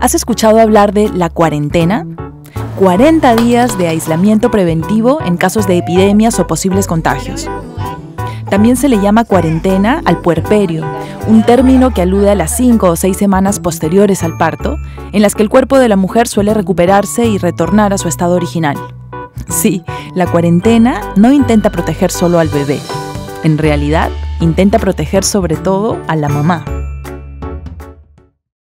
¿Has escuchado hablar de la cuarentena? 40 días de aislamiento preventivo en casos de epidemias o posibles contagios. También se le llama cuarentena al puerperio, un término que alude a las 5 o 6 semanas posteriores al parto, en las que el cuerpo de la mujer suele recuperarse y retornar a su estado original. Sí, la cuarentena no intenta proteger solo al bebé. En realidad, intenta proteger sobre todo a la mamá.